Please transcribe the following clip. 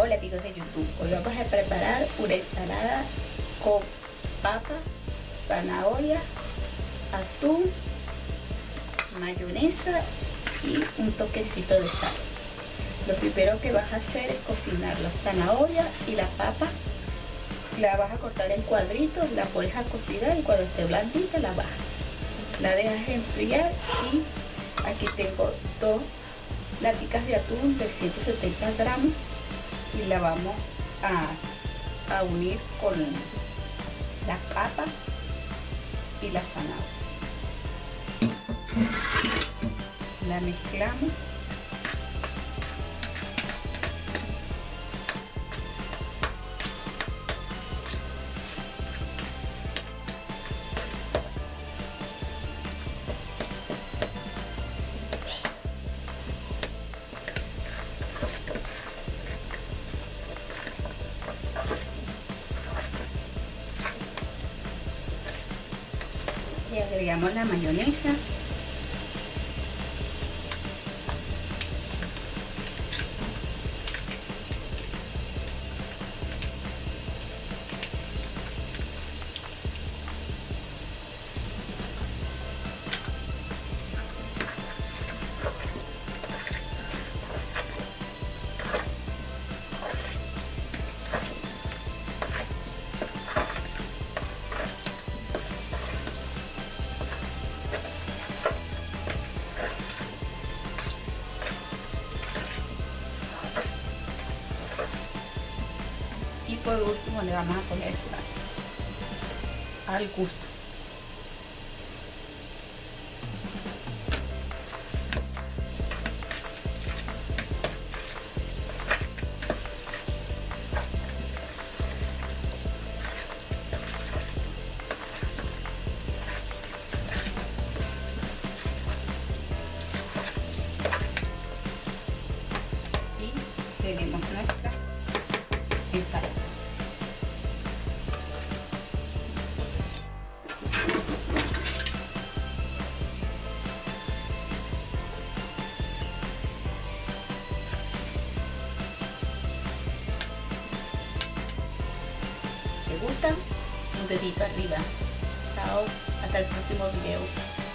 Hola amigos de YouTube, hoy vamos a preparar una ensalada con papa, zanahoria, atún, mayonesa y un toquecito de sal. Lo primero que vas a hacer es cocinar la zanahoria y la papa. La vas a cortar en cuadritos, la pones a cocinar y cuando esté blandita la bajas. La dejas enfriar y aquí tengo dos laticas de atún de 170 gramos y la vamos a, unir con las papas y la zanahoria. La mezclamos y agregamos la mayonesa por último le vamos a poner sal al gusto. Y tenemos nuestra ensalada Un dedito arriba. Chao, hasta el próximo video.